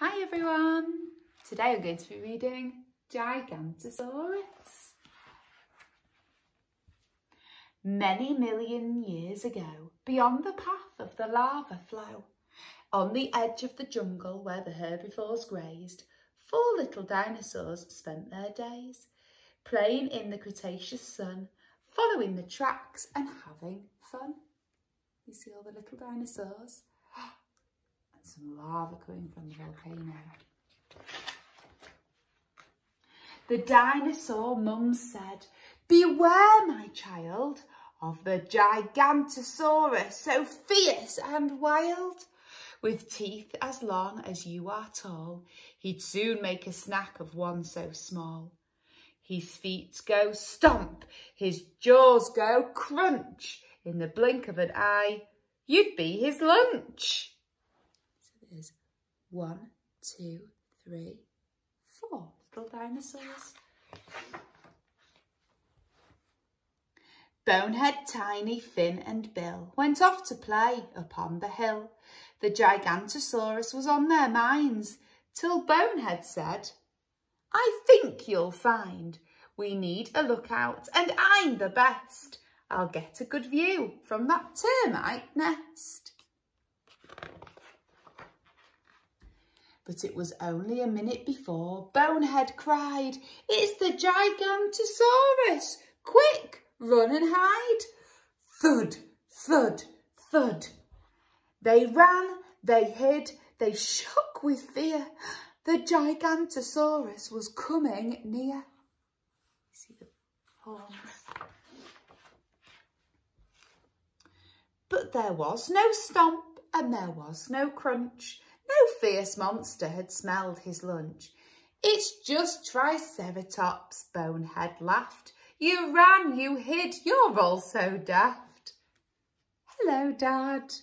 Hi everyone! Today I'm going to be reading Gigantosaurus. Many million years ago, beyond the path of the lava flow, on the edge of the jungle where the herbivores grazed, four little dinosaurs spent their days, playing in the Cretaceous sun, following the tracks and having fun. You see all the little dinosaurs? Some lava coming from the volcano. The dinosaur mum said, Beware, my child, of the Gigantosaurus, so fierce and wild. With teeth as long as you are tall, he'd soon make a snack of one so small. His feet go stomp, his jaws go crunch. In the blink of an eye, you'd be his lunch is one, two, three, four little dinosaurs. Bonehead, Tiny, Fin and Bill went off to play upon the hill. The Gigantosaurus was on their minds till Bonehead said, I think you'll find we need a lookout and I'm the best. I'll get a good view from that termite nest. But it was only a minute before Bonehead cried, It's the Gigantosaurus! Quick, run and hide! Thud, thud, thud. They ran, they hid, they shook with fear. The Gigantosaurus was coming near. See the horns? But there was no stomp and there was no crunch. Fierce monster had smelled his lunch. It's just Triceratops, Bonehead laughed. You ran, you hid, you're all so daft. Hello, Dad.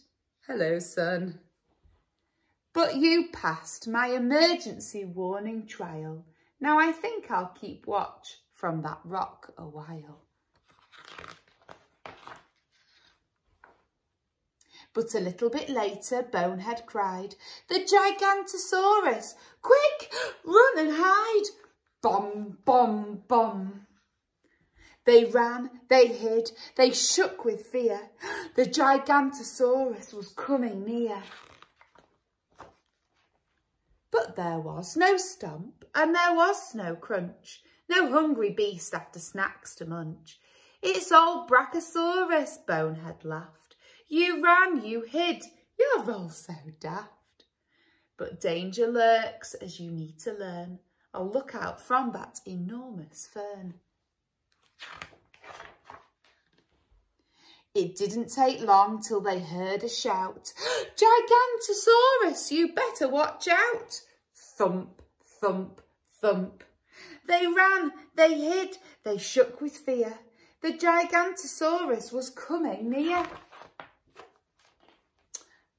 Hello, son. But you passed my emergency warning trial. Now I think I'll keep watch from that rock a while. But a little bit later, Bonehead cried, The Gigantosaurus! Quick, run and hide! Bom, bom, bom. They ran, they hid, they shook with fear. The Gigantosaurus was coming near. But there was no stump and there was no crunch, no hungry beast after snacks to munch. It's old Brachiosaurus, Bonehead laughed. You ran, you hid, you're all so daft. But danger lurks as you need to learn. Oh, look out from that enormous fern. It didn't take long till they heard a shout. Gigantosaurus, you better watch out. Thump, thump, thump. They ran, they hid, they shook with fear. The Gigantosaurus was coming near.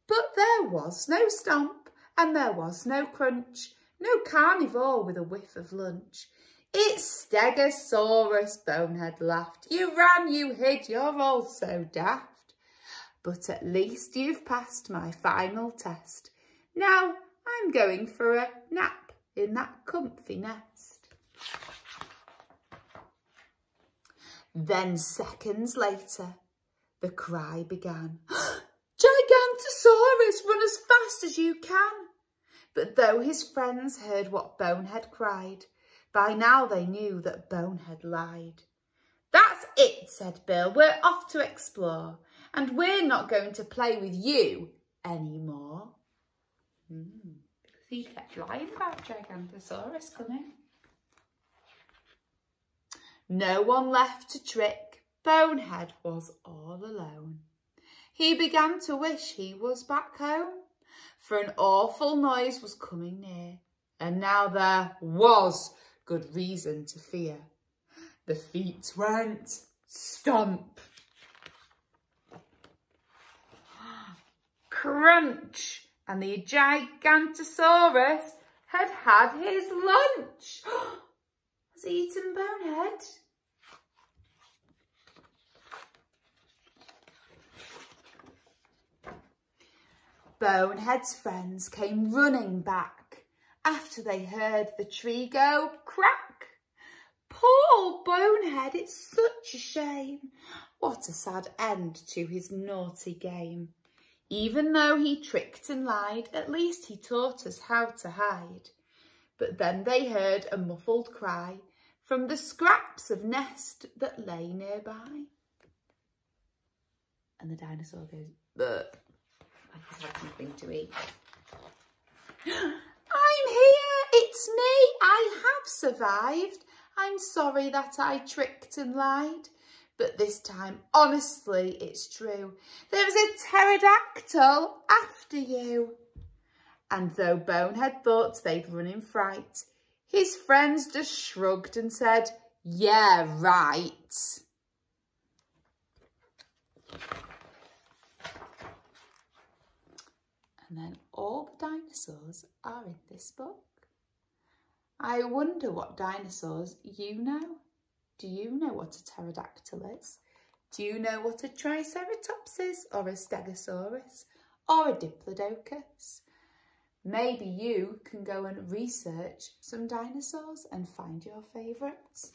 But there was no stomp and there was no crunch, no carnivore with a whiff of lunch. It's Stegosaurus, Bonehead laughed. You ran, you hid, you're all so daft. But at least you've passed my final test. Now I'm going for a nap in that comfy nest. Then seconds later, the cry began. Run as fast as you can. But though his friends heard what Bonehead cried, by now they knew that Bonehead lied. That's it, said Bill. We're off to explore, and we're not going to play with you anymore. Mm, because he kept lying about Gigantosaurus coming. No one left to trick. Bonehead was all alone. He began to wish he was back home, for an awful noise was coming near, and now there was good reason to fear. The feet went stomp, crunch, and the Gigantosaurus had had his lunch. Has he eaten Bonehead? Bonehead's friends came running back. after they heard the tree go crack. Poor Bonehead, it's such a shame. What a sad end to his naughty game. Even though he tricked and lied, at least he taught us how to hide. But then they heard a muffled cry from the scraps of nest that lay nearby. And the dinosaur goes, Bleh, he's had something to eat. I'm here, it's me, I have survived. I'm sorry that I tricked and lied. But this time, honestly, it's true. There was a pterodactyl after you. And though Bonehead thought they'd run in fright, his friends just shrugged and said, yeah, right. And then all the dinosaurs are in this book. I wonder what dinosaurs you know. Do you know what a pterodactyl is? Do you know what a triceratops is or a stegosaurus or a diplodocus? Maybe you can go and research some dinosaurs and find your favourites.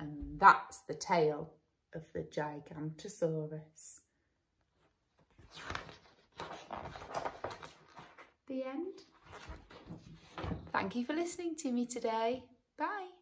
And that's the tale of the Gigantosaurus. The end. Thank you for listening to me today. Bye.